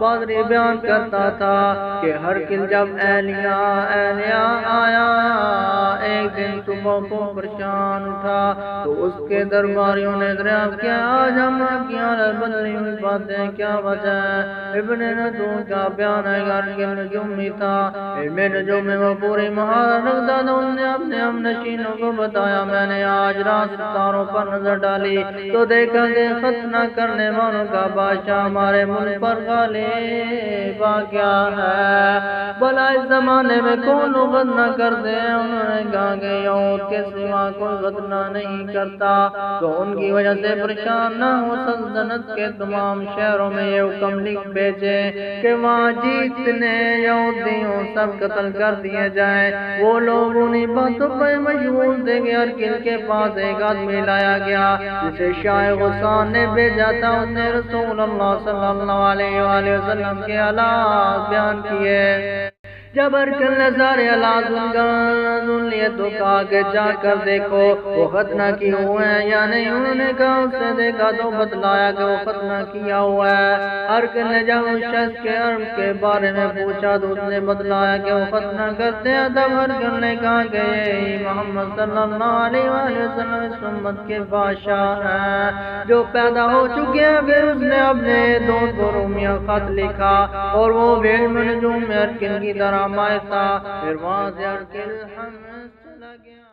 پادری بیان کرتا تھا کہ ہر کل جب اہلیہ اہلیہ آیا دن صبح کو پرشان اٹھا، تو اس کے درباریوں نے دریافت کیا، آج ہم کی حالت بدلی ہوئی باتیں، کیا وجہ ہے؟ ابن ندون کا بیان ہے گھر کے نجوم بھی تھا ابن نجوم میں وہ پوری مہارت رکھتا تھا انہوں نے اپنے ہم نشینوں کو بتایا، میں نے آج رات ستاروں پر نظر ڈالی، تو دیکھا کہ ختنہ کرنے والوں کا بادشاہ ہمارے ملک پر غالب کیا ہے۔ بلا اس زمانے میں کون غد نہ کرتے ہیں؟ انہوں نے کہا کہ یہود کے سوا کوئی غد نہ نہیں کرتا، تو ان کی وجہ سے پریشان نہ ہو، سلطنت کے تمام شہروں میں یہ حکم لکھ بھیجے کہ وہاں جیتنے یہودیوں سب قتل کر دیے جائیں۔ وہ لوگ انہیں باتوں پہ مشغول تھے کہ ہر کل کے پاس ایک آدمی لایا گیا، جسے شاہ غسان نے بھیجا تھا۔ اس نے رسول اللہ صلی اللہ علیہ وآلہ وسلم کے حالات بیان کیے۔ جب ارکل نے سارے حالات لیے تو کہا کہ جا کر دیکھو، وہ ختنہ کی ہوئے ہیں یا نہیں، انہوں نے کہا، اس سے دیکھا تو بتلایا کہ وہ ختنہ کیا ہوا ہے۔ ارکل نے جب اس شخص کے عرب کے بارے میں پوچھا تو اس نے بتلایا کہ وہ ختنہ کرتے ہیں۔ تب ارکل نے کہا کہ یہی محمد صلی اللہ علیہ وآلہ وسلم اس امت کے بادشاہ ہیں۔ جو پیدا ہو چکے ہیں، پھر اس نے اپنے دوست کو رومیہ خط لکھا اور وہ بیل میں نجوم میں ارکل کی طرح نامہ تھا پھر وہاں سے اڑ کے ہم چلا گیا